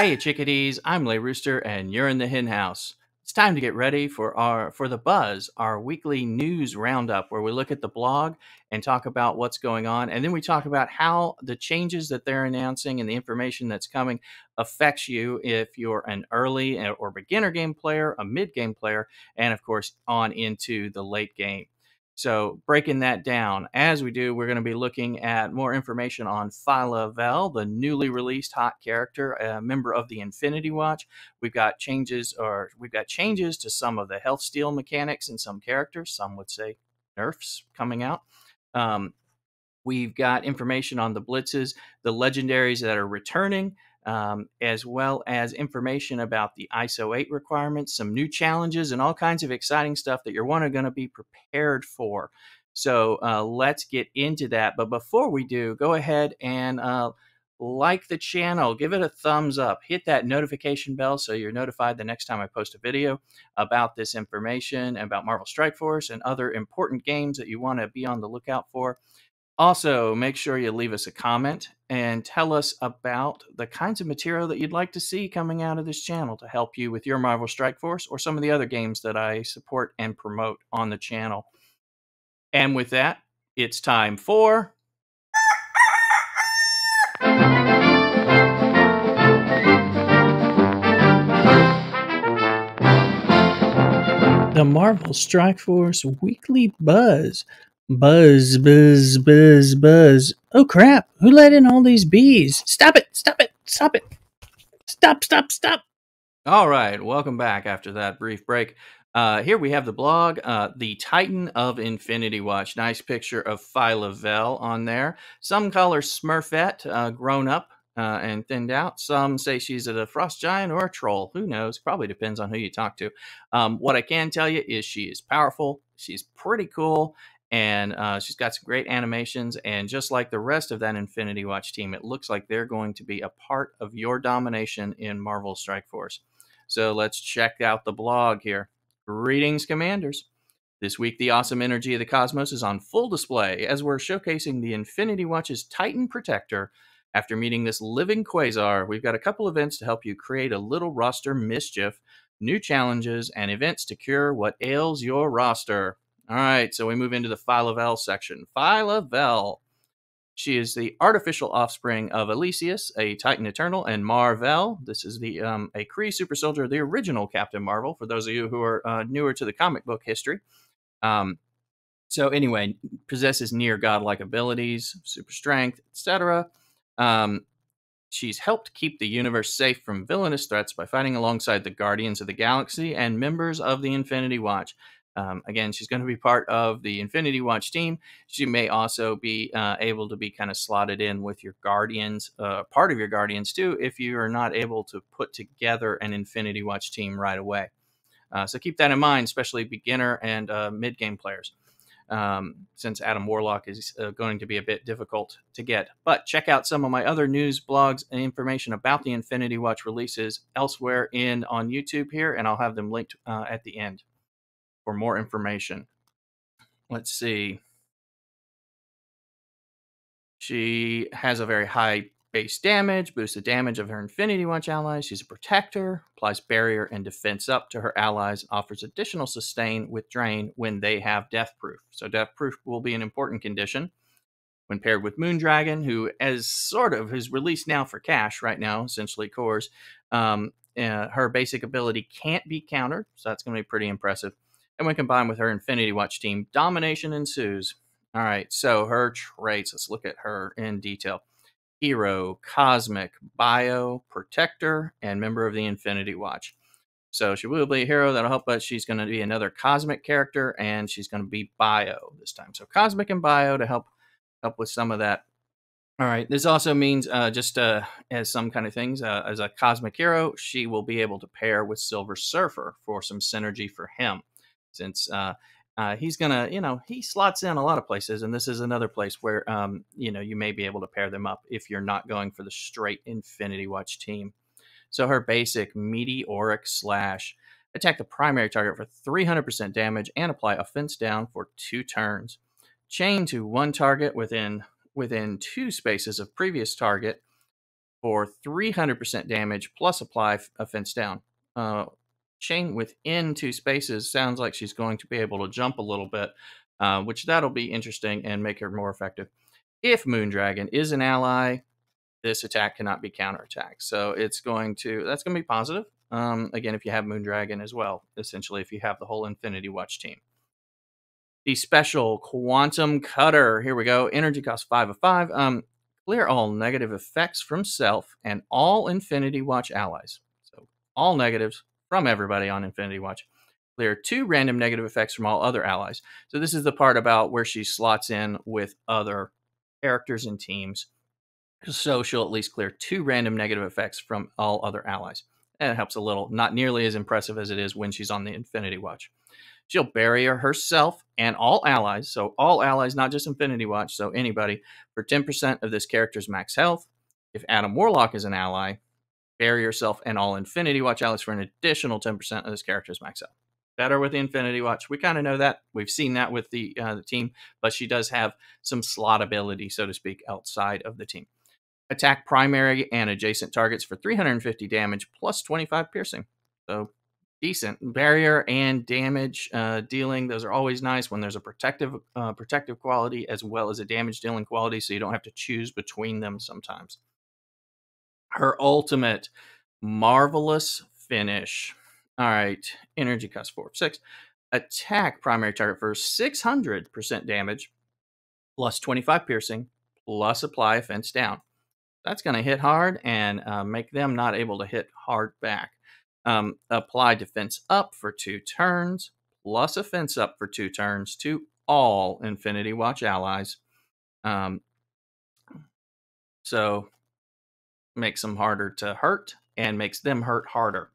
Hey chickadees, I'm LeRooster and you're in the hen house. It's time to get ready for our for the buzz, our weekly news roundup where we look at the blog and talk about what's going on and then we talk about how the changes that they're announcing and the information that's coming affects you if you're an early eh, or beginner game player, a mid game player, and of course on into the late game. So, breaking that down, as we do, we're going to be looking at more information on Phyla-Vell, the newly released hot character, a member of the Infinity Watch. We've got changes, or we've got changes to some of the health steal mechanics in some characters. Some would say nerfs coming out. Um, we've got information on the blitzes, the legendaries that are returning, um, as well as information about the ISO 8 requirements, some new challenges, and all kinds of exciting stuff that you're want to going to be prepared for. So uh, let's get into that. But before we do, go ahead and uh, like the channel, give it a thumbs up, hit that notification bell so you're notified the next time I post a video about this information, about Marvel Strike Force and other important games that you want to be on the lookout for. Also, make sure you leave us a comment and tell us about the kinds of material that you'd like to see coming out of this channel to help you with your Marvel Strike Force or some of the other games that I support and promote on the channel. And with that, it's time for. The Marvel Strike Force Weekly Buzz Buzz, buzz, buzz, buzz. Oh crap, who let in all these bees? Stop it, stop it, stop it. Stop, stop, stop. All right, welcome back after that brief break. Uh, here we have the blog, uh, the Titan of Infinity Watch. Nice picture of Phyla-Vell on there. Some call her Smurfette, uh, grown up uh, and thinned out. Some say she's a frost giant or a troll. Who knows? Probably depends on who you talk to. Um, what I can tell you is she is powerful. She's pretty cool, and uh, she's got some great animations. And just like the rest of that Infinity Watch team, it looks like they're going to be a part of your domination in Marvel Strike Force. So let's check out the blog here. Greetings, Commanders. This week, the awesome energy of the cosmos is on full display as we're showcasing the Infinity Watch's Titan Protector. After meeting this living quasar, we've got a couple events to help you create a little roster mischief, new challenges, and events to cure what ails your roster. All right, so we move into the Phyla-Vell section. Phyla-Vell. She is the artificial offspring of Elysius, a Titan Eternal, and Mar-Vell. This is the um, a Kree super soldier, the original Captain Marvel. For those of you who are uh, newer to the comic book history, um, so anyway, possesses near godlike abilities, super strength, etc. Um, she's helped keep the universe safe from villainous threats by fighting alongside the Guardians of the Galaxy and members of the Infinity Watch. Um, again, she's going to be part of the Infinity Watch team. She may also be uh, able to be kind of slotted in with your Guardians, uh, part of your Guardians too, if you are not able to put together an Infinity Watch team right away. Uh, so keep that in mind, especially beginner and uh, mid game players, um, since Adam Warlock is uh, going to be a bit difficult to get. But check out some of my other news, blogs, and information about the Infinity Watch releases elsewhere in on YouTube here, and I'll have them linked uh, at the end for more information. Let's see. She has a very high base damage, boosts the damage of her Infinity Watch allies. She's a protector, applies barrier and defense up to her allies, offers additional sustain with drain when they have death proof. So death proof will be an important condition when paired with Moondragon, who as sort of is released now for cash right now, essentially cores. Um, uh, her basic ability can't be countered, so that's going to be pretty impressive. And when combined with her Infinity Watch team, domination ensues. All right, so her traits, let's look at her in detail. Hero, Cosmic, Bio, Protector, and member of the Infinity Watch. So she will be a hero that'll help, but she's going to be another cosmic character, and she's going to be bio this time. So cosmic and bio to help help with some of that. All right. This also means uh, just uh, as some kind of things uh, as a cosmic hero, she will be able to pair with Silver Surfer for some synergy for him since uh, uh, he's gonna, you know, he slots in a lot of places, and this is another place where, um, you know, you may be able to pair them up if you're not going for the straight Infinity Watch team. So her basic meteoric slash attack the primary target for 300% damage and apply offense down for two turns. Chain to one target within within two spaces of previous target for 300% damage plus apply offense down. Uh, chain within two spaces sounds like she's going to be able to jump a little bit, uh, which that'll be interesting and make her more effective. If Moondragon is an ally, this attack cannot be counterattacked. So it's going to, that's going to be positive. Um, again, if you have Moondragon as well, essentially, if you have the whole Infinity Watch team. The special Quantum Cutter. Here we go. Energy cost 5 of 5. Um, clear all negative effects from self and all Infinity Watch allies. So all negatives from everybody on Infinity Watch. Clear two random negative effects from all other allies. So this is the part about where she slots in with other characters and teams. So she'll at least clear two random negative effects from all other allies. And it helps a little. Not nearly as impressive as it is when she's on the Infinity Watch. She'll barrier herself and all allies, so all allies, not just Infinity Watch, so anybody, for 10% of this character's max health. If Adam Warlock is an ally, bury yourself and all Infinity Watch allies for an additional 10% of this character's max health. Better with the Infinity Watch. We kind of know that. We've seen that with the, uh, the team, but she does have some slot ability, so to speak, outside of the team. Attack primary and adjacent targets for 350 damage plus 25 piercing. So decent barrier and damage uh, dealing. Those are always nice when there's a protective uh, protective quality as well as a damage dealing quality, so you don't have to choose between them sometimes. Her ultimate marvelous finish. All right, energy cost four six. Attack primary target for 600% damage, plus 25 piercing, plus apply offense down. That's going to hit hard and uh, make them not able to hit hard back. Um, apply defense up for two turns, plus offense up for two turns to all Infinity Watch allies. Um, so makes them harder to hurt and makes them hurt harder.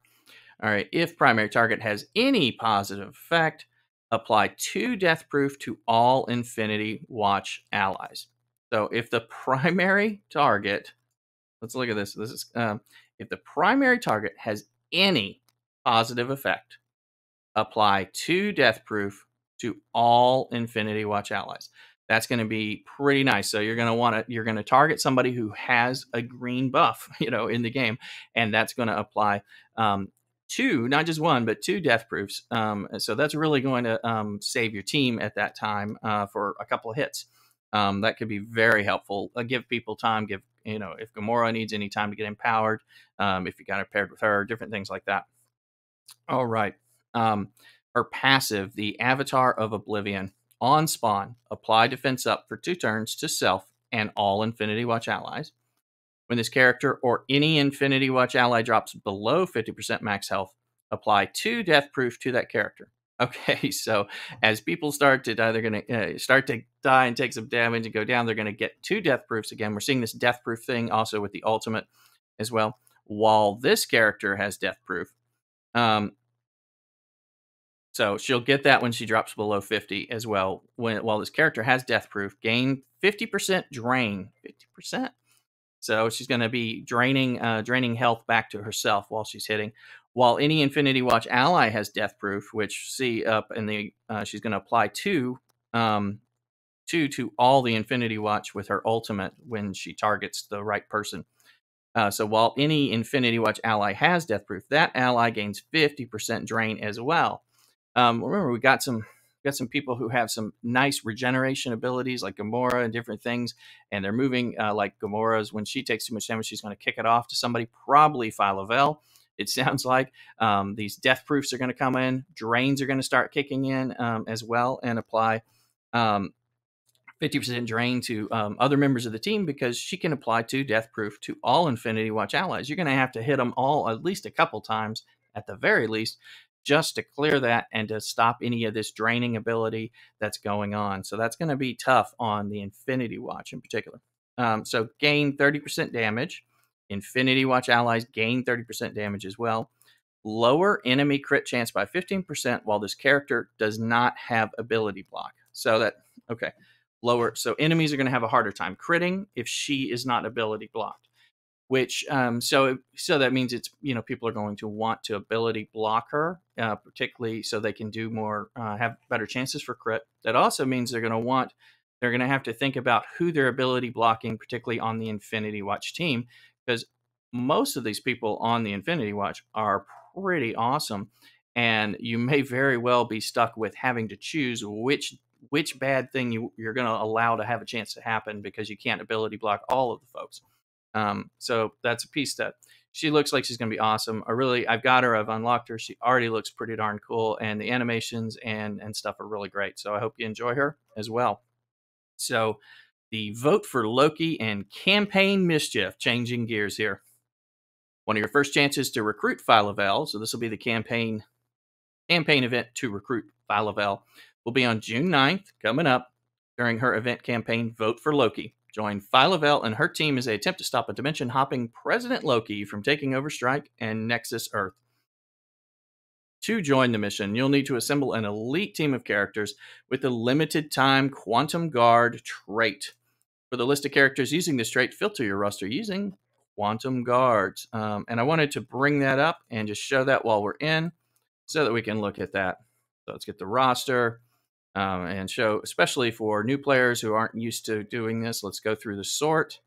All right, if primary target has any positive effect, apply two death proof to all Infinity Watch allies. So if the primary target, let's look at this. This is um, if the primary target has any positive effect, apply two death proof to all Infinity Watch allies. That's going to be pretty nice. So you're going to want to you're going to target somebody who has a green buff, you know, in the game, and that's going to apply um, two, not just one, but two death proofs. Um, so that's really going to um, save your team at that time uh, for a couple of hits. Um, that could be very helpful. Uh, give people time. Give you know if Gamora needs any time to get empowered, um, if you got a paired with her, different things like that. All right. Um, her passive, the Avatar of Oblivion, on spawn, apply defense up for two turns to self and all Infinity Watch allies. When this character or any Infinity Watch ally drops below 50% max health, apply two death proof to that character. Okay, so as people start to die, they're going to uh, start to die and take some damage and go down. They're going to get two death proofs again. We're seeing this death proof thing also with the ultimate as well. While this character has death proof, um, so she'll get that when she drops below 50 as well. When while this character has death proof, gain 50% drain, 50%. So she's going to be draining uh, draining health back to herself while she's hitting. While any Infinity Watch ally has death proof, which see up in the uh, she's going to apply two um, two to all the Infinity Watch with her ultimate when she targets the right person. Uh, so while any Infinity Watch ally has Death Proof, that ally gains 50% drain as well. Um, remember, we got some got some people who have some nice regeneration abilities like Gamora and different things, and they're moving uh, like Gamora's. When she takes too much damage, she's going to kick it off to somebody, probably Phyla-Vell. It sounds like um, these death proofs are going to come in, drains are going to start kicking in um, as well, and apply. Um, 50% drain to um, other members of the team because she can apply two death proof to all Infinity Watch allies. You're going to have to hit them all at least a couple times at the very least just to clear that and to stop any of this draining ability that's going on. So that's going to be tough on the Infinity Watch in particular. Um, so gain 30% damage. Infinity Watch allies gain 30% damage as well. Lower enemy crit chance by 15% while this character does not have ability block. So that, okay lower. So enemies are going to have a harder time critting if she is not ability blocked. Which um, so so that means it's you know people are going to want to ability block her, uh, particularly so they can do more, uh, have better chances for crit. That also means they're going to want they're going to have to think about who they're ability blocking, particularly on the Infinity Watch team, because most of these people on the Infinity Watch are pretty awesome, and you may very well be stuck with having to choose which which bad thing you, you're going to allow to have a chance to happen because you can't ability block all of the folks. Um, so that's a piece that she looks like she's going to be awesome. I really, I've got her, I've unlocked her. She already looks pretty darn cool, and the animations and and stuff are really great. So I hope you enjoy her as well. So the vote for Loki and campaign mischief, changing gears here. One of your first chances to recruit Phyla-Vell, so this will be the campaign campaign event to recruit Phyla-Vell, will be on June 9th, coming up during her event campaign Vote for Loki. Join Phyla-Vell and her team as they attempt to stop a dimension hopping President Loki from taking over Strike and Nexus Earth. To join the mission, you'll need to assemble an elite team of characters with the limited time Quantum Guard trait. For the list of characters using this trait, filter your roster using Quantum Guards. Um, and I wanted to bring that up and just show that while we're in so that we can look at that. So let's get the roster um, and show, especially for new players who aren't used to doing this, let's go through the sort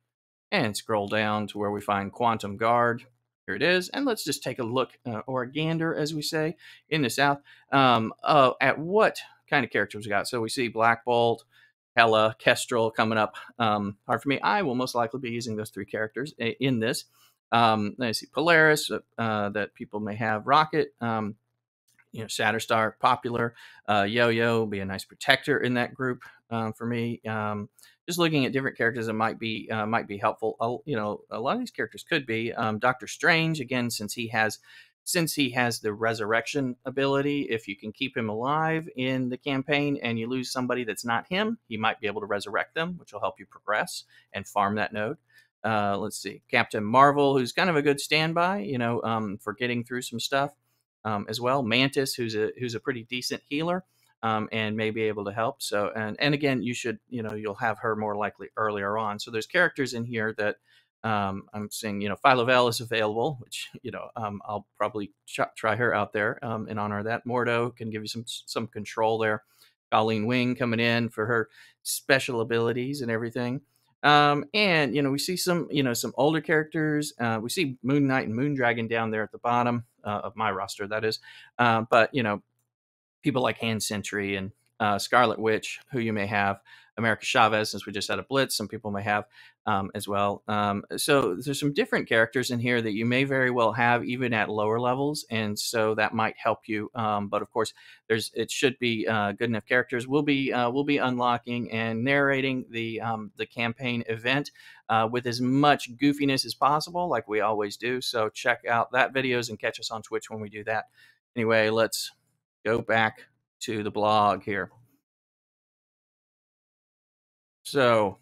and scroll down to where we find Quantum Guard. Here it is. And let's just take a look, uh, or a gander, as we say in the South, um, uh, at what kind of characters we got. So we see Black Bolt, Hela, Kestrel coming up. Um, hard for me. I will most likely be using those three characters in this. Um, I see Polaris uh, that people may have. Rocket, um, you know, Shatterstar, popular. Uh, Yo-Yo be a nice protector in that group um, for me. Um, just looking at different characters that might be uh, might be helpful. You know, a lot of these characters could be um, Doctor Strange again, since he has since he has the resurrection ability. If you can keep him alive in the campaign and you lose somebody that's not him, he might be able to resurrect them, which will help you progress and farm that node. Uh, let's see, Captain Marvel, who's kind of a good standby, you know, um, for getting through some stuff um, as well. Mantis, who's a who's a pretty decent healer um, and may be able to help. So, and and again, you should you know you'll have her more likely earlier on. So there's characters in here that um, I'm seeing. You know, Phyla-Vell is available, which you know um, I'll probably ch- try her out there um, in honor of that. Mordo can give you some some control there. Colleen Wing coming in for her special abilities and everything. Um, and you know, we see some, you know, some older characters. Uh, we see Moon Knight and Moon Dragon down there at the bottom uh, of my roster, that is. Uh, but you know, people like Hand Sentry and uh, Scarlet Witch, who you may have, America Chavez, since we just had a blitz, some people may have um, as well. Um, so there's some different characters in here that you may very well have even at lower levels, and so that might help you. Um, but of course, there's it should be uh, good enough characters. We'll be uh, we'll be unlocking and narrating the um, the campaign event uh, with as much goofiness as possible, like we always do. So check out that videos and catch us on Twitch when we do that. Anyway, let's go back to the blog here. So,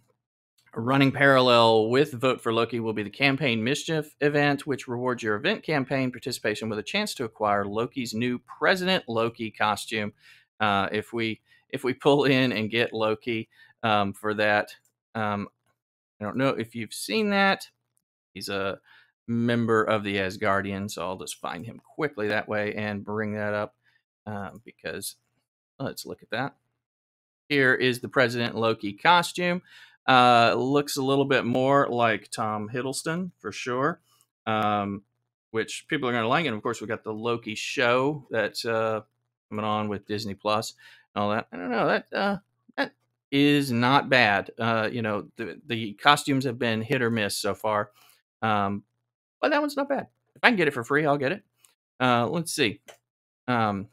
running parallel with Vote for Loki will be the Campaign Mischief event, which rewards your event campaign participation with a chance to acquire Loki's new President Loki costume. Uh, if we if we pull in and get Loki um, for that, um, I don't know if you've seen that. He's a member of the Asgardians, so I'll just find him quickly that way and bring that up um, because let's look at that. Here is the President Loki costume. Uh, looks a little bit more like Tom Hiddleston for sure, um, which people are going to like. And of course, we got the Loki show that's uh, coming on with Disney Plus and all that. I don't know that uh, that is not bad. Uh, you know, the the costumes have been hit or miss so far, um, but that one's not bad. If I can get it for free, I'll get it. Uh, let's see. Um,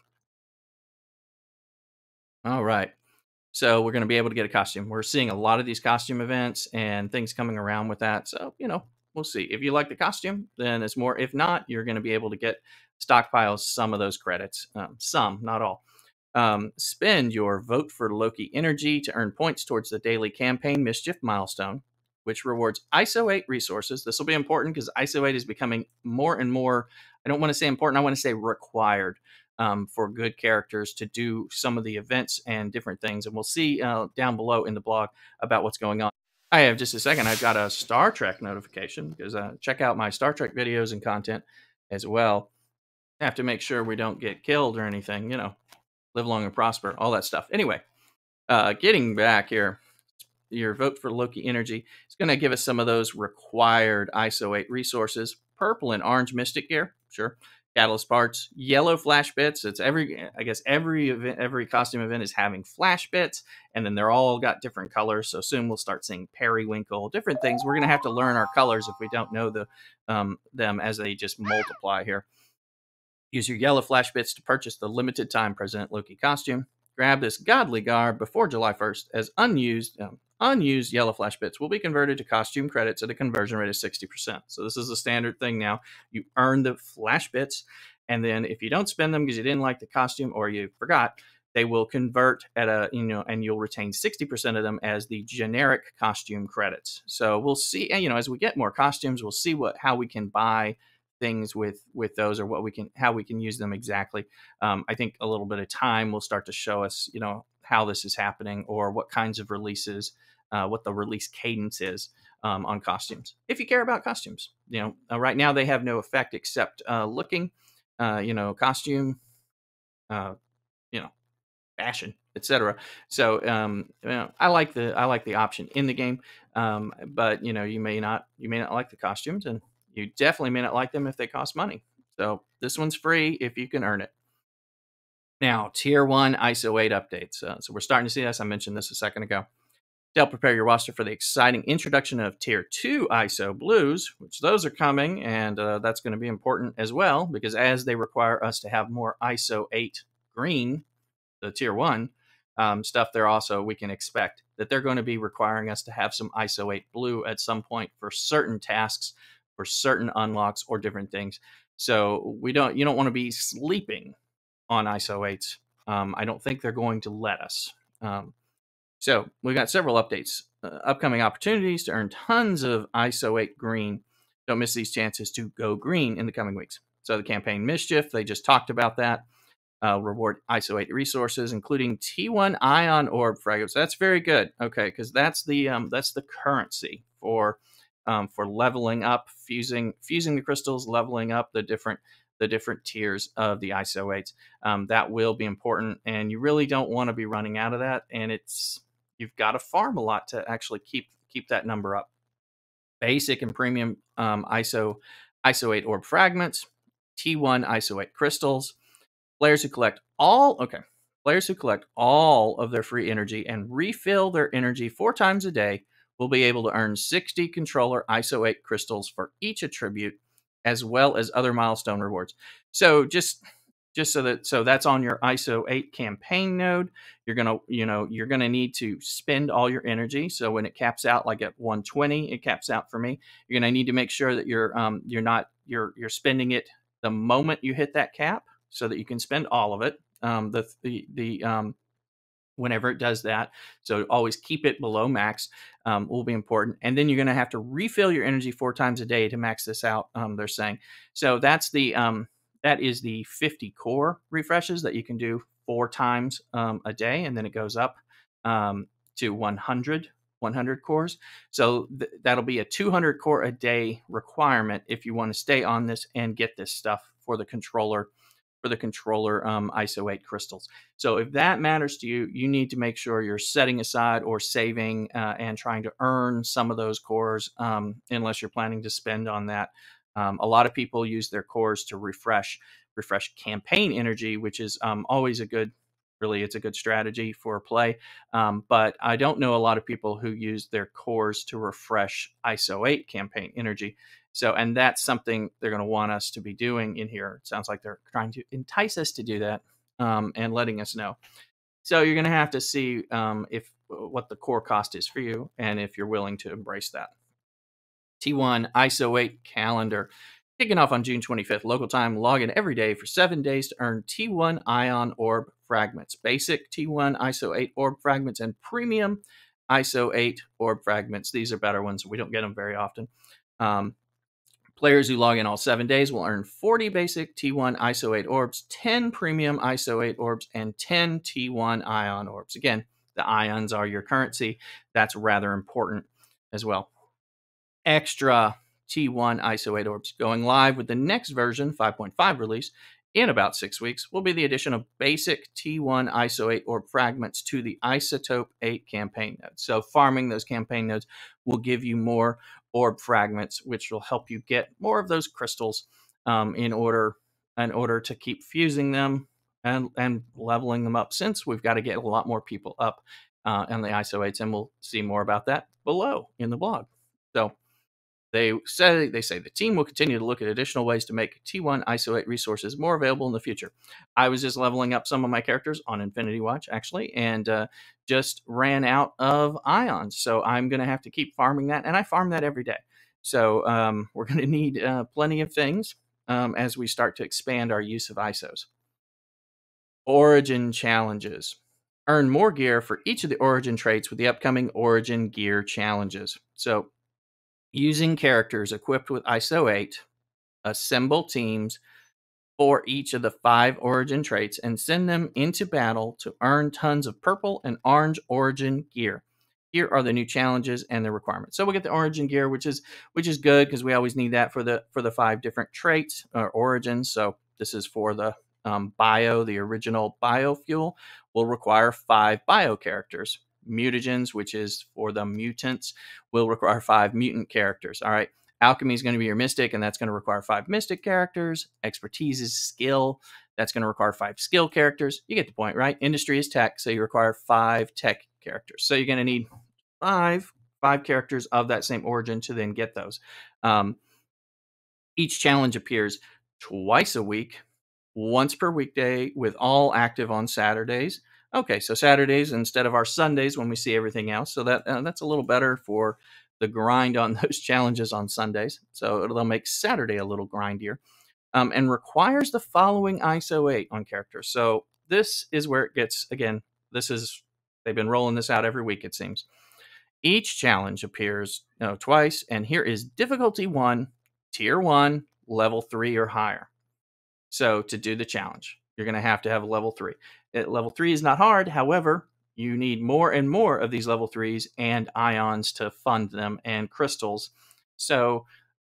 all right. So we're going to be able to get a costume. We're seeing a lot of these costume events and things coming around with that. So, you know, we'll see. If you like the costume, then it's more. If not, you're going to be able to get stockpiles some of those credits. Um, some, not all. Um, spend your vote for Loki energy to earn points towards the daily campaign mischief milestone, which rewards ISO 8 resources. This will be important because ISO 8 is becoming more and more, I don't want to say important, I want to say required um, for good characters to do some of the events and different things. And we'll see uh, down below in the blog about what's going on. I have just a second. I've got a Star Trek notification because uh, check out my Star Trek videos and content as well. Have to make sure we don't get killed or anything, you know, live long and prosper, all that stuff. Anyway, uh, getting back here, your vote for Loki Energy. is going to give us some of those required ISO 8 resources. Purple and orange Mystic Gear, sure. Catalyst parts, yellow flash bits. It's every, I guess every event, every costume event is having flash bits, and then they're all got different colors. So soon we'll start seeing periwinkle, different things. We're gonna have to learn our colors if we don't know the um, them as they just multiply here. Use your yellow flash bits to purchase the limited time President Loki costume. Grab this godly garb before July 1st as unused um, unused yellow flash bits will be converted to costume credits at a conversion rate of 60%. So this is a standard thing now. You earn the flash bits, and then if you don't spend them because you didn't like the costume or you forgot, they will convert at a you know and you'll retain 60% of them as the generic costume credits so we'll see you know as we get more costumes we'll see what how we can buy things with with those or what we can how we can use them exactly um, i think a little bit of time will start to show us you know how this is happening or what kinds of releases, uh, what the release cadence is um, on costumes. If you care about costumes, you know, uh, right now they have no effect except uh, looking, uh, you know, costume, uh, you know, fashion, etc. So um, you know, I like the I like the option in the game, um, but you know, you may not you may not like the costumes, and you definitely may not like them if they cost money. So this one's free if you can earn it. Now, tier one ISO 8 updates. Uh, so we're starting to see this. I mentioned this a second ago. To help prepare your roster for the exciting introduction of tier two ISO blues, which those are coming, and uh, that's going to be important as well because as they require us to have more ISO 8 green, the tier one um, stuff, there also we can expect that they're going to be requiring us to have some ISO 8 blue at some point for certain tasks, for certain unlocks, or different things. So we don't, you don't want to be sleeping on ISO 8s. Um, I don't think they're going to let us. Um, so we've got several updates, uh, upcoming opportunities to earn tons of ISO 8 green. Don't miss these chances to go green in the coming weeks. So the campaign Mischief, they just talked about that. Uh, reward ISO 8 resources, including T1 ion orb fragments. That's very good. Okay, because that's the um, that's the currency for um, for leveling up, fusing fusing the crystals, leveling up the different the different tiers of the ISO 8s. Um, that will be important, and you really don't want to be running out of that. And it's you've got to farm a lot to actually keep keep that number up. Basic and premium um, ISO ISO 8 orb fragments, T1 ISO 8 crystals. Players who collect all okay. Players who collect all of their free energy and refill their energy four times a day will be able to earn 60 controller ISO 8 crystals for each attribute as well as other milestone rewards. So just just so that so that's on your ISO 8 campaign node. You're gonna you know you're gonna need to spend all your energy. So when it caps out like at 120, it caps out for me. You're gonna need to make sure that you're um you're not you're you're spending it the moment you hit that cap, so that you can spend all of it. Um, the the the um whenever it does that. So always keep it below max um, will be important. And then you're going to have to refill your energy four times a day to max this out. Um, they're saying so. That's the um, that is the 50 core refreshes that you can do four times um, a day, and then it goes up um, to 100 100 cores. So th- that'll be a 200 core a day requirement if you want to stay on this and get this stuff for the controller for the controller um, ISO 8 crystals. So if that matters to you, you need to make sure you're setting aside or saving uh, and trying to earn some of those cores um, unless you're planning to spend on that. Um, a lot of people use their cores to refresh refresh campaign energy, which is um, always a good really it's a good strategy for play. Um, but I don't know a lot of people who use their cores to refresh ISO 8 campaign energy. So, and that's something they're going to want us to be doing in here. It sounds like they're trying to entice us to do that um, and letting us know. So, you're going to have to see um, if what the core cost is for you and if you're willing to embrace that. T1 ISO 8 calendar. Kicking off on June 25th local time, log in every day for seven days to earn T1 Ion Orb fragments. Basic T1 ISO 8 Orb fragments and premium ISO 8 Orb fragments. These are better ones. We don't get them very often. Um, Players who log in all seven days will earn 40 basic T1 ISO 8 orbs, 10 premium ISO 8 orbs, and 10 T1 ion orbs. Again, the ions are your currency. That's rather important as well. Extra T1 ISO 8 orbs going live with the next version, 5.5 release, in about six weeks will be the addition of basic T1 ISO 8 orb fragments to the Isotope 8 campaign nodes. So, farming those campaign nodes will give you more orb fragments, which will help you get more of those crystals um, in order in order to keep fusing them and and leveling them up. Since we've got to get a lot more people up uh, on the ISO 8s, and we'll see more about that below in the blog. So they say they say the team will continue to look at additional ways to make T1 ISO 8 resources more available in the future. I was just leveling up some of my characters on Infinity Watch actually, and uh, just ran out of ions. So I'm going to have to keep farming that, and I farm that every day. So um, we're going to need uh, plenty of things um, as we start to expand our use of ISOs. Origin challenges. Earn more gear for each of the origin traits with the upcoming origin gear challenges. So using characters equipped with ISO 8, assemble teams for each of the five origin traits and send them into battle to earn tons of purple and orange origin gear. Here are the new challenges and the requirements. So we get the origin gear, which is which is good because we always need that for the for the five different traits or origins. So this is for the um, bio, the original biofuel, will require five bio characters mutagens, which is for the mutants, will require five mutant characters. All right. Alchemy is going to be your mystic, and that's going to require five mystic characters. Expertise is skill. That's going to require five skill characters. You get the point, right? Industry is tech, so you require five tech characters. So you're going to need five five characters of that same origin to then get those. Um, each challenge appears twice a week, once per weekday, with all active on Saturdays. Okay, so Saturdays instead of our Sundays when we see everything else. So that uh, that's a little better for the grind on those challenges on Sundays. So it'll make Saturday a little grindier. Um, and requires the following ISO 8 on characters. So this is where it gets again. This is they've been rolling this out every week it seems. Each challenge appears you know, twice, and here is difficulty one, tier one, level three or higher. So to do the challenge, you're going to have to have a level three. At level three is not hard. However, you need more and more of these level threes and ions to fund them and crystals. So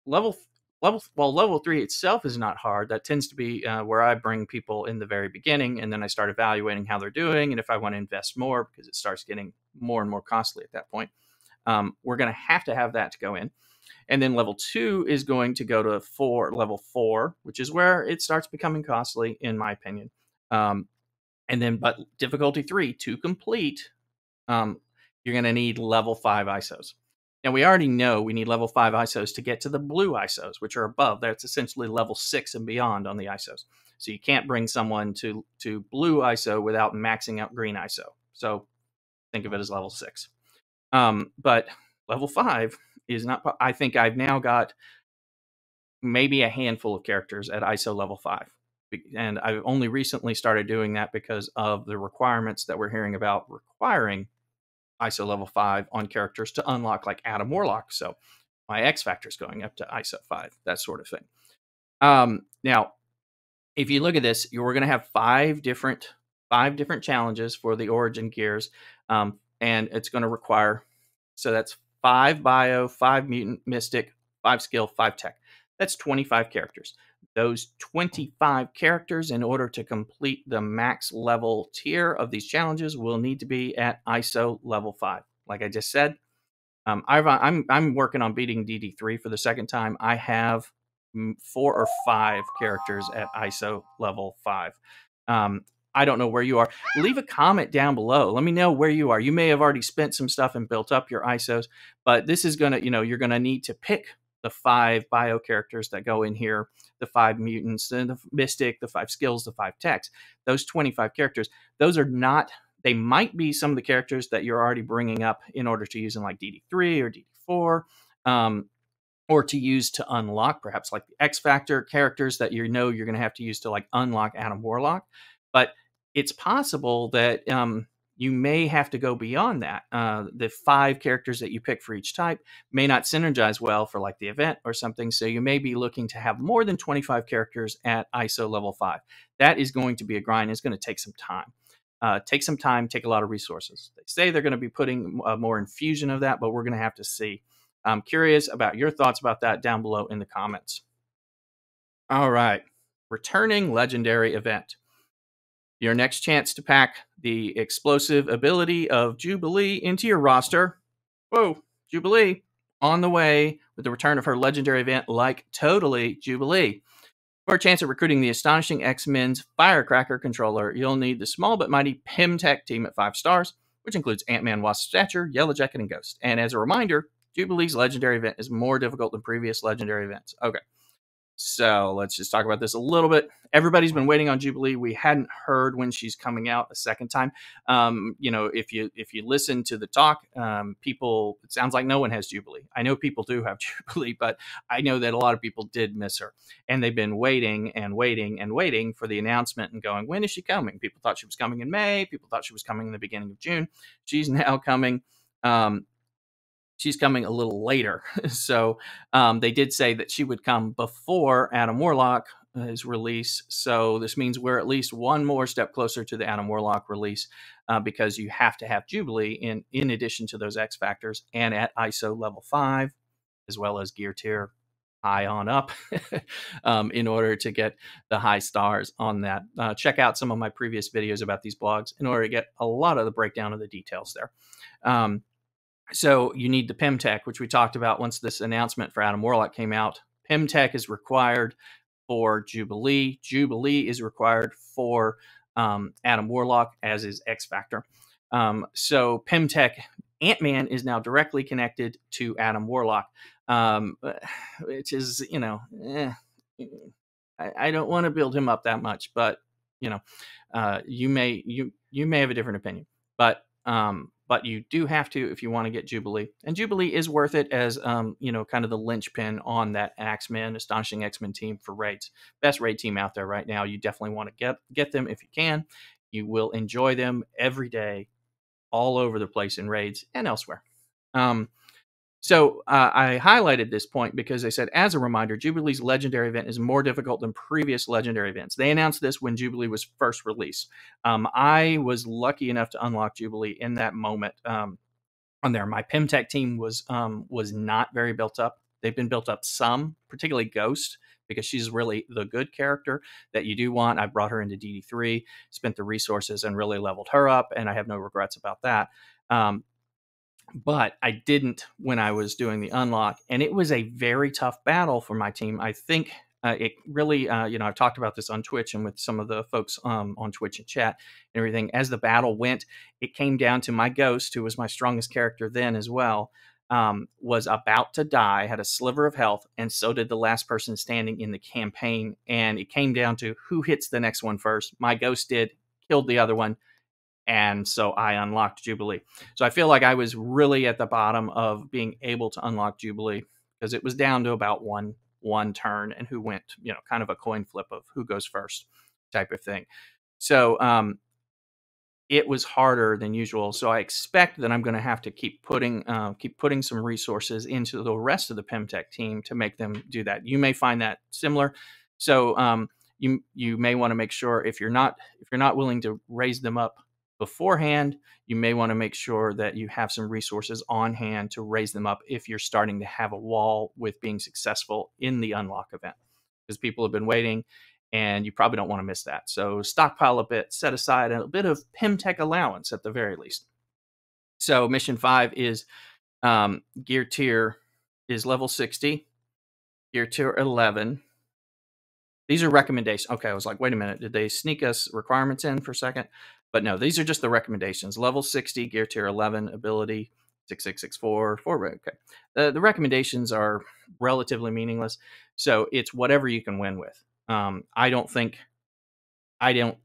level level well level three itself is not hard. That tends to be uh, where I bring people in the very beginning, and then I start evaluating how they're doing and if I want to invest more because it starts getting more and more costly at that point. Um, we're going to have to have that to go in. And then level two is going to go to four, level four, which is where it starts becoming costly, in my opinion. Um, and then, but difficulty three to complete, um, you're going to need level five ISOs. Now, we already know we need level five ISOs to get to the blue ISOs, which are above. That's essentially level six and beyond on the ISOs. So you can't bring someone to, to blue ISO without maxing out green ISO. So think of it as level six. Um, but level five is not, I think I've now got maybe a handful of characters at ISO level five and I've only recently started doing that because of the requirements that we're hearing about requiring ISO level five on characters to unlock like Adam Warlock. So my X factor is going up to ISO five, that sort of thing. Um, now, if you look at this, you're going to have five different five different challenges for the origin gears, um, and it's going to require so that's five bio, five mutant, mystic, five skill, five tech. That's 25 characters those 25 characters in order to complete the max level tier of these challenges will need to be at ISO level 5. Like I just said, um, i am I'm, I'm working on beating DD3 for the second time. I have four or five characters at ISO level 5. Um, I don't know where you are. Leave a comment down below. Let me know where you are. You may have already spent some stuff and built up your ISOs, but this is going to, you know, you're going to need to pick the five bio characters that go in here, the five mutants, and the mystic, the five skills, the five techs, those 25 characters, those are not, they might be some of the characters that you're already bringing up in order to use in like DD3 or DD4. Um, or to use to unlock perhaps like the X Factor characters that you know you're going to have to use to like unlock Adam Warlock. But it's possible that um, you may have to go beyond that. Uh, the five characters that you pick for each type may not synergize well for like the event or something. So you may be looking to have more than 25 characters at ISO level five. That is going to be a grind. It's going to take some time. Uh, take some time, take a lot of resources. They say they're going to be putting uh, more infusion of that, but we're going to have to see. I'm curious about your thoughts about that down below in the comments. All right. returning legendary event. Your next chance to pack the explosive ability of Jubilee into your roster. Whoa, Jubilee on the way with the return of her legendary event like Totally Jubilee. For a chance at recruiting the astonishing X Men's Firecracker controller, you'll need the small but mighty Pym-Tech team at five stars, which includes Ant Man, Wasp, Stature, Yellow Jacket, and Ghost. And as a reminder, Jubilee's legendary event is more difficult than previous legendary events. Okay. So let's just talk about this a little bit. Everybody's been waiting on Jubilee. We hadn't heard when she's coming out a second time. Um, you know, if you if you listen to the talk, um, people it sounds like no one has Jubilee. I know people do have Jubilee, but I know that a lot of people did miss her, and they've been waiting and waiting and waiting for the announcement and going, when is she coming? People thought she was coming in May. People thought she was coming in the beginning of June. She's now coming. Um, she's coming a little later. so um, they did say that she would come before Adam Warlock is release. So this means we're at least one more step closer to the Adam Warlock release uh, because you have to have Jubilee in in addition to those X factors and at ISO level five, as well as gear tier high on up um, in order to get the high stars on that. Uh, check out some of my previous videos about these blogs in order to get a lot of the breakdown of the details there. Um, so you need the Pym-Tech, which we talked about once this announcement for Adam Warlock came out. Pym-Tech is required for Jubilee. Jubilee is required for um, Adam Warlock, as is X Factor. Um, so Pym-Tech Ant Man is now directly connected to Adam Warlock, um, which is you know, eh, I, I, don't want to build him up that much, but you know, uh, you may you you may have a different opinion, but um, but you do have to if you want to get Jubilee. And Jubilee is worth it as um, you know, kind of the linchpin on that X-Men, astonishing X-Men team for raids. Best raid team out there right now. You definitely want to get get them if you can. You will enjoy them every day, all over the place in raids and elsewhere. Um, so uh, I highlighted this point because they said, as a reminder, Jubilee's legendary event is more difficult than previous legendary events. They announced this when Jubilee was first released. Um, I was lucky enough to unlock Jubilee in that moment um, on there. My Pym-Tech team was um, was not very built up. They've been built up some, particularly Ghost, because she's really the good character that you do want. I brought her into DD3, spent the resources, and really leveled her up, and I have no regrets about that. Um, but I didn't when I was doing the unlock, and it was a very tough battle for my team. I think uh, it really, uh, you know, I've talked about this on Twitch and with some of the folks um, on Twitch and chat and everything. As the battle went, it came down to my ghost, who was my strongest character then as well, um, was about to die, had a sliver of health, and so did the last person standing in the campaign. And it came down to who hits the next one first. My ghost did, killed the other one and so I unlocked Jubilee. So I feel like I was really at the bottom of being able to unlock Jubilee because it was down to about one one turn and who went, you know, kind of a coin flip of who goes first type of thing. So um, it was harder than usual. So I expect that I'm going to have to keep putting uh, keep putting some resources into the rest of the Pym-Tech team to make them do that. You may find that similar. So um, you you may want to make sure if you're not if you're not willing to raise them up beforehand, you may want to make sure that you have some resources on hand to raise them up if you're starting to have a wall with being successful in the unlock event. Because people have been waiting and you probably don't want to miss that. So stockpile a bit, set aside a bit of Pym-Tech allowance at the very least. So mission five is um, gear tier is level 60, gear tier 11. These are recommendations. Okay, I was like, wait a minute, did they sneak us requirements in for a second? But no, these are just the recommendations. Level 60, gear tier 11, ability 6664, 4. Okay. The, the recommendations are relatively meaningless. So it's whatever you can win with. Um, I don't think, I don't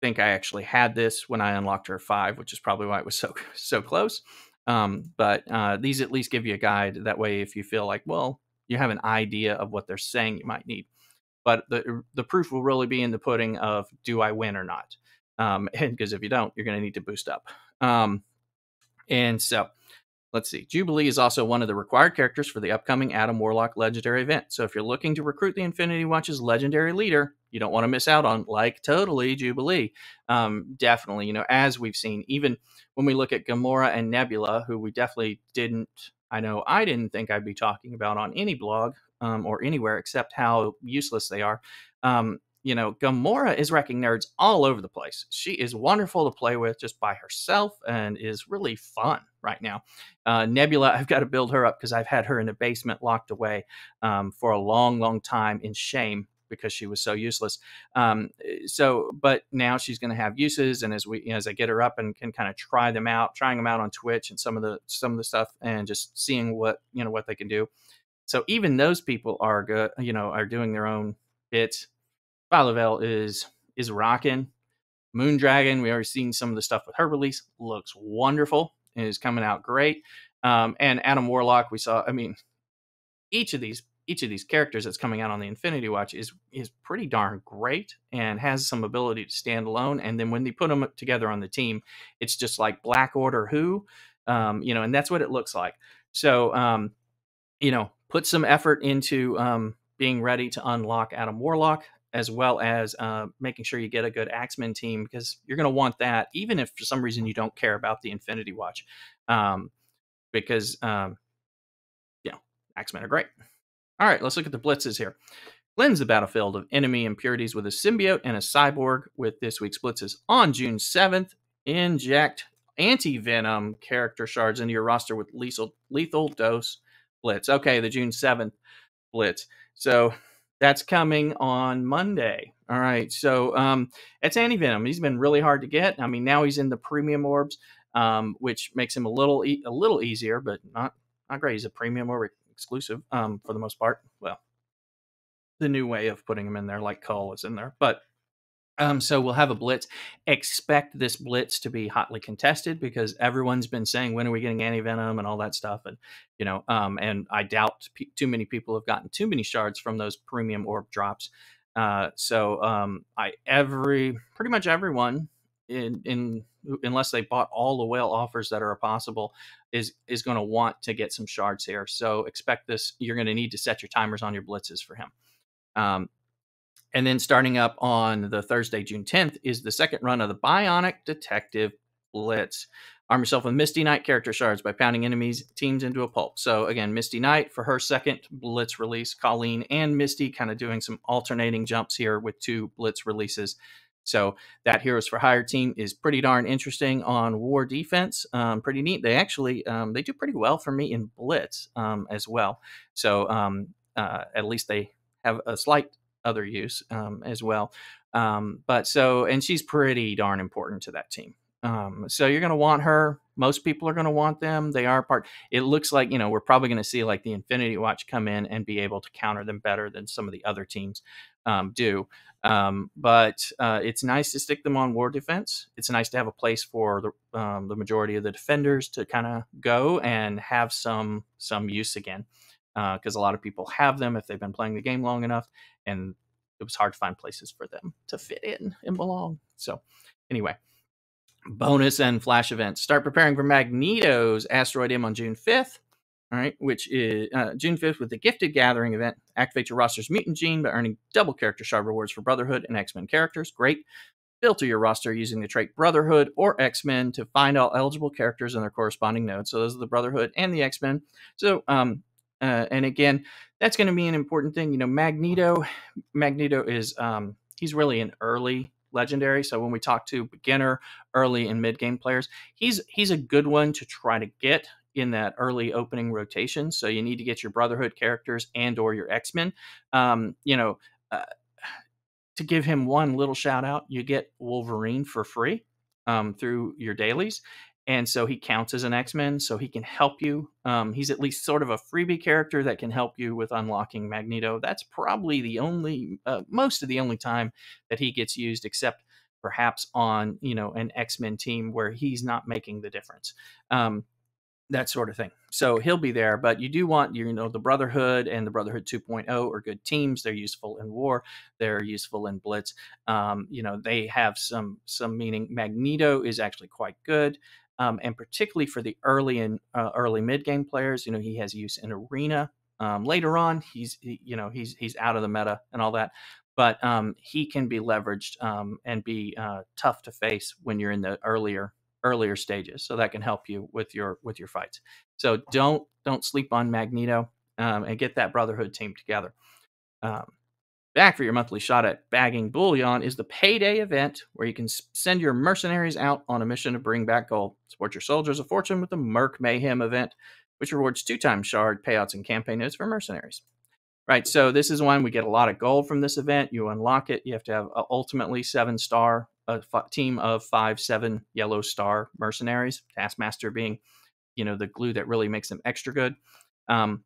think I actually had this when I unlocked her 5, which is probably why it was so, so close. Um, but uh, these at least give you a guide. That way, if you feel like, well, you have an idea of what they're saying you might need. But the, the proof will really be in the pudding of do I win or not? Um, because if you don't, you're going to need to boost up. Um, and so let's see. Jubilee is also one of the required characters for the upcoming Adam Warlock Legendary event. So if you're looking to recruit the Infinity Watch's legendary leader, you don't want to miss out on like totally Jubilee. Um, definitely, you know, as we've seen, even when we look at Gamora and Nebula, who we definitely didn't, I know I didn't think I'd be talking about on any blog um, or anywhere except how useless they are. Um, you know, Gamora is wrecking nerds all over the place. She is wonderful to play with just by herself and is really fun right now. Uh, Nebula, I've got to build her up because I've had her in a basement locked away um, for a long, long time in shame because she was so useless. Um, so, but now she's going to have uses, and as we as I get her up and can kind of try them out, trying them out on Twitch and some of the some of the stuff, and just seeing what you know what they can do. So even those people are good, you know, are doing their own bits. Phyla-Vell is is rocking. Moondragon, we already seen some of the stuff with her release. Looks wonderful. Is coming out great. Um, and Adam Warlock, we saw. I mean, each of these each of these characters that's coming out on the Infinity Watch is is pretty darn great and has some ability to stand alone. And then when they put them together on the team, it's just like Black Order who, um, you know, and that's what it looks like. So, um, you know, put some effort into um, being ready to unlock Adam Warlock as well as uh, making sure you get a good X-Men team because you're going to want that, even if for some reason you don't care about the Infinity Watch, um, because um, you know X-Men are great. All right, let's look at the blitzes here. Cleanse the battlefield of enemy impurities with a symbiote and a cyborg with this week's blitzes. On June 7th, inject anti venom character shards into your roster with lethal, lethal dose blitz. Okay, the June 7th blitz. So that's coming on Monday. All right. So um, it's anti venom. He's been really hard to get. I mean, now he's in the premium orbs, um, which makes him a little e- a little easier, but not not great. He's a premium orb exclusive um, for the most part. Well, the new way of putting him in there, like Cull is in there, but um, so we'll have a blitz. Expect this blitz to be hotly contested because everyone's been saying, "When are we getting anti venom?" and all that stuff, and you know, um, and I doubt p- too many people have gotten too many shards from those premium orb drops. Uh, so um, I every pretty much everyone in in unless they bought all the whale offers that are possible is is going to want to get some shards here. So expect this. You're going to need to set your timers on your blitzes for him. Um, and then starting up on the Thursday, June 10th, is the second run of the Bionic Detective Blitz. Arm yourself with Misty Knight character shards by pounding enemies teams into a pulp. So again, Misty Knight for her second Blitz release. Colleen and Misty kind of doing some alternating jumps here with two Blitz releases. So that Heroes for Hire team is pretty darn interesting on War Defense. Um, pretty neat. They actually um, they do pretty well for me in Blitz um, as well. So um, uh, at least they have a slight other use um, as well. Um, but so, and she's pretty darn important to that team. Um, so you're going to want her. Most people are going to want them. They are part. It looks like you know we're probably going to see like the Infinity Watch come in and be able to counter them better than some of the other teams um, do. Um, but uh, it's nice to stick them on war defense. It's nice to have a place for the um, the majority of the defenders to kind of go and have some some use again because uh, a lot of people have them if they've been playing the game long enough, and it was hard to find places for them to fit in and belong. So, anyway, bonus and flash events. Start preparing for Magneto's Asteroid M on June 5th. All right, which is uh, June 5th with the Gifted Gathering event. Activate your roster's mutant gene by earning double character shard rewards for Brotherhood and X Men characters. Great. Filter your roster using the trait Brotherhood or X Men to find all eligible characters in their corresponding nodes. So those are the Brotherhood and the X Men. So um, uh, and again, that's going to be an important thing. You know, Magneto, Magneto is um, he's really an early legendary. So when we talk to beginner, early, and mid game players, he's he's a good one to try to get in that early opening rotation. So you need to get your Brotherhood characters and or your X Men. Um, you know, uh, to give him one little shout out, you get Wolverine for free um, through your dailies, and so he counts as an X-Men, so he can help you. Um, he's at least sort of a freebie character that can help you with unlocking Magneto. That's probably the only, uh, most of the only time that he gets used, except perhaps on you know an X-Men team where he's not making the difference. Um, that sort of thing. So he'll be there, but you do want you know the Brotherhood and the Brotherhood 2.0 are good teams. They're useful in war. They're useful in blitz. Um, you know they have some some meaning. Magneto is actually quite good um, and particularly for the early and uh, early mid game players. You know, he has use in arena. Um, later on, he's he, you know he's he's out of the meta and all that, but um, he can be leveraged um, and be uh, tough to face when you're in the earlier earlier stages. So that can help you with your with your fights. So don't don't sleep on Magneto um, and get that Brotherhood team together. Um, Back for your monthly shot at bagging bullion is the payday event where you can send your mercenaries out on a mission to bring back gold. Support your soldiers of fortune with the Merc Mayhem event, which rewards two times shard payouts and campaign notes for mercenaries. Right, so this is one we get a lot of gold from this event. You unlock it. You have to have uh, ultimately seven star, a f- team of five, seven yellow star mercenaries. Taskmaster being, you know, the glue that really makes them extra good. Um,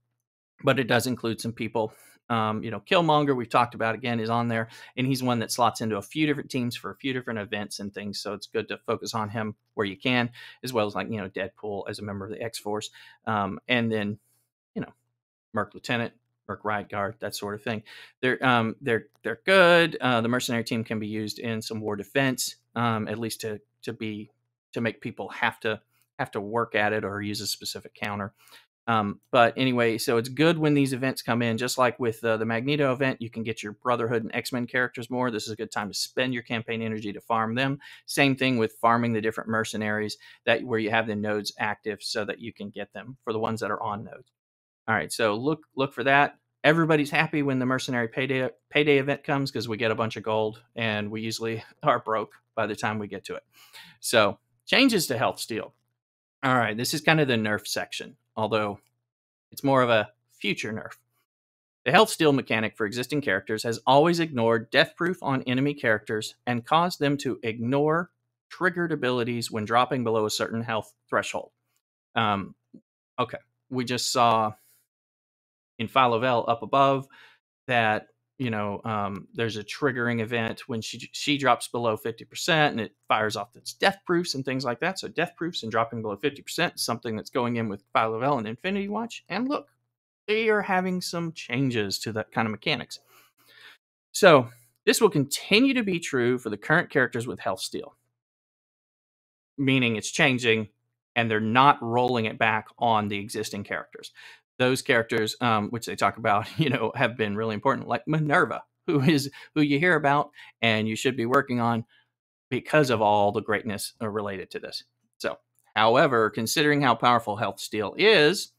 but it does include some people um, you know, Killmonger, we've talked about again, is on there, and he's one that slots into a few different teams for a few different events and things. So it's good to focus on him where you can, as well as like you know Deadpool as a member of the X Force, um, and then you know Merc Lieutenant, Merc Riot Guard, that sort of thing. They're um, they're they're good. Uh, the mercenary team can be used in some war defense, um, at least to to be to make people have to have to work at it or use a specific counter. Um, but anyway, so it's good when these events come in. Just like with uh, the Magneto event, you can get your Brotherhood and X Men characters more. This is a good time to spend your campaign energy to farm them. Same thing with farming the different mercenaries that where you have the nodes active so that you can get them for the ones that are on nodes. All right, so look look for that. Everybody's happy when the mercenary payday payday event comes because we get a bunch of gold and we usually are broke by the time we get to it. So changes to health steal. All right, this is kind of the nerf section although it's more of a future nerf. The health steal mechanic for existing characters has always ignored death proof on enemy characters and caused them to ignore triggered abilities when dropping below a certain health threshold. Um, okay, we just saw in Phyla-Vell up above that you know, um, there's a triggering event when she she drops below 50% and it fires off its death proofs and things like that. So death proofs and dropping below 50% is something that's going in with Phyla-Vell and Infinity Watch. And look, they are having some changes to that kind of mechanics. So this will continue to be true for the current characters with Health Steal, meaning it's changing and they're not rolling it back on the existing characters those characters, um, which they talk about, you know, have been really important, like Minerva, who is who you hear about and you should be working on because of all the greatness uh, related to this. So, however, considering how powerful Health Steal is,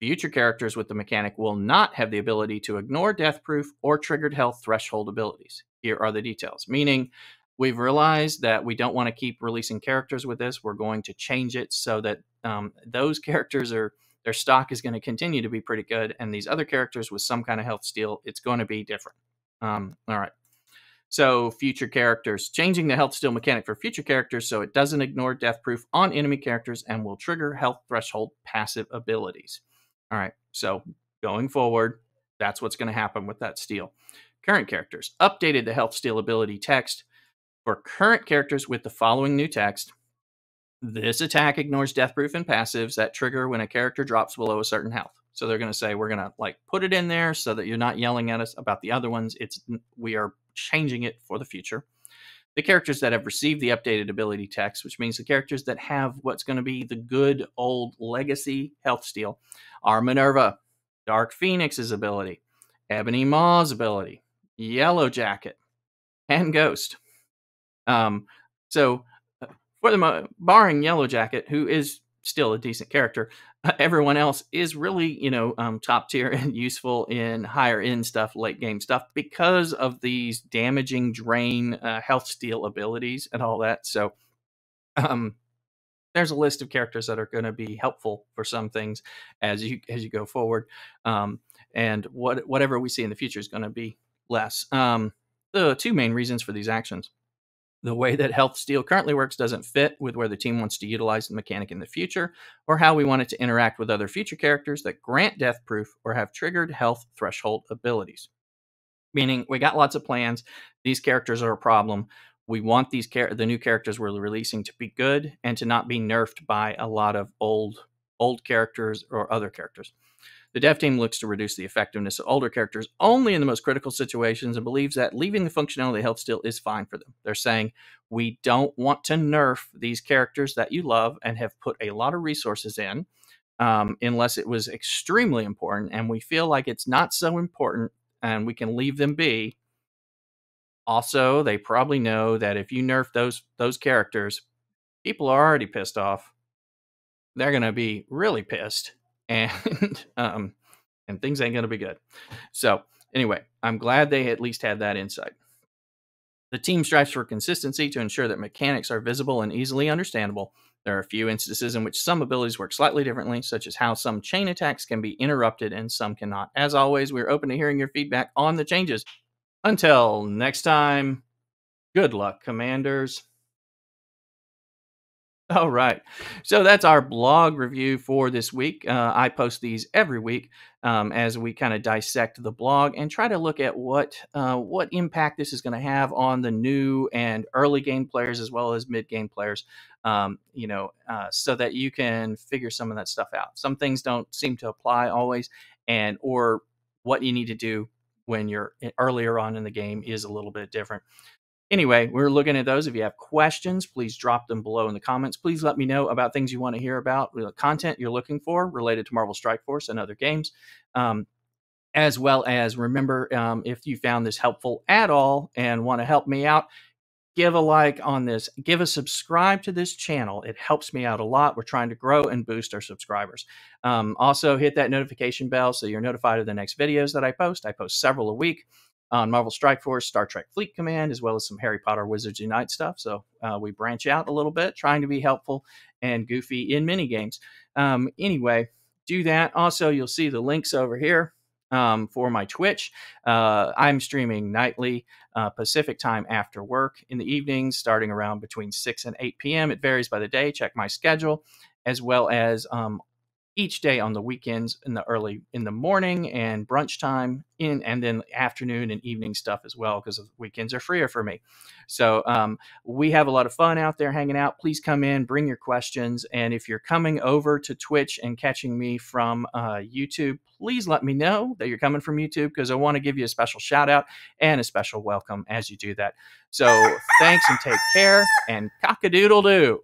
future characters with the mechanic will not have the ability to ignore death proof or triggered health threshold abilities. Here are the details. Meaning, we've realized that we don't want to keep releasing characters with this. We're going to change it so that um, those characters are their stock is going to continue to be pretty good. And these other characters with some kind of health steal, it's going to be different. Um, all right. So, future characters, changing the health steal mechanic for future characters so it doesn't ignore death proof on enemy characters and will trigger health threshold passive abilities. All right. So, going forward, that's what's going to happen with that steal. Current characters updated the health steal ability text for current characters with the following new text this attack ignores death proof and passives that trigger when a character drops below a certain health. So they're going to say we're going to like put it in there so that you're not yelling at us about the other ones. It's we are changing it for the future. The characters that have received the updated ability text, which means the characters that have what's going to be the good old legacy health steal, are Minerva, Dark Phoenix's ability, Ebony Maw's ability, Yellow Jacket, and Ghost. Um, so for the barring Yellow Jacket, who is still a decent character, uh, everyone else is really you know um, top tier and useful in higher end stuff, late game stuff because of these damaging drain, uh, health steal abilities and all that. So. Um, there's a list of characters that are going to be helpful for some things as you as you go forward, um, and what whatever we see in the future is going to be less. Um, the two main reasons for these actions the way that health steal currently works doesn't fit with where the team wants to utilize the mechanic in the future, or how we want it to interact with other future characters that grant death proof or have triggered health threshold abilities. Meaning, we got lots of plans. These characters are a problem. We want these char- the new characters we're releasing to be good and to not be nerfed by a lot of old old characters or other characters. The dev team looks to reduce the effectiveness of older characters only in the most critical situations and believes that leaving the functionality health steal is fine for them. They're saying, we don't want to nerf these characters that you love and have put a lot of resources in um, unless it was extremely important. And we feel like it's not so important and we can leave them be. Also, they probably know that if you nerf those those characters, people are already pissed off. They're going to be really pissed and um, and things ain't gonna be good. So Anyway, I'm glad they at least had that insight. The team strives for consistency to ensure that mechanics are visible and easily understandable. There are a few instances in which some abilities work slightly differently, such as how some chain attacks can be interrupted and some cannot. As always, we're open to hearing your feedback on the changes. Until next time, good luck, Commanders. All right. So that's our blog review for this week. Uh, I post these every week um, as we kind of dissect the blog and try to look at what uh, what impact this is going to have on the new and early game players as well as mid game players. Um, you know, uh, so that you can figure some of that stuff out. Some things don't seem to apply always, and or what you need to do when you're eh, earlier on in the game is a little bit different anyway, we're looking at those. If you have questions, please drop them below in the comments. Please let me know about things you want to hear about, content you're looking for related to Marvel Strike Force and other games. Um, as well as remember, um, if you found this helpful at all and want to help me out, give a like on this, give a subscribe to this channel. It helps me out a lot. We're trying to grow and boost our subscribers. Um, also, hit that notification bell so you're notified of the next videos that I post. I post several a week on Marvel Strike Force, Star Trek Fleet Command, as well as some Harry Potter Wizards Unite stuff. So uh, we branch out a little bit, trying to be helpful and goofy in mini games. Um, anyway, do that. Also, you'll see the links over here. Um, for my Twitch. Uh, I'm streaming nightly uh, Pacific time after work in the evenings, starting around between 6 and 8 p.m. It varies by the day. Check my schedule, as well as um, each day on the weekends in the early in the morning and brunch time in and then afternoon and evening stuff as well because the weekends are freer for me. So um, we have a lot of fun out there hanging out. Please come in bring your questions and if you're coming over to twitch and catching me from uh, youtube please let me know that you're coming from youtube because i want to give you a special shout out and a special welcome as you do that. So thanks and take care and cock-a-doodle-doo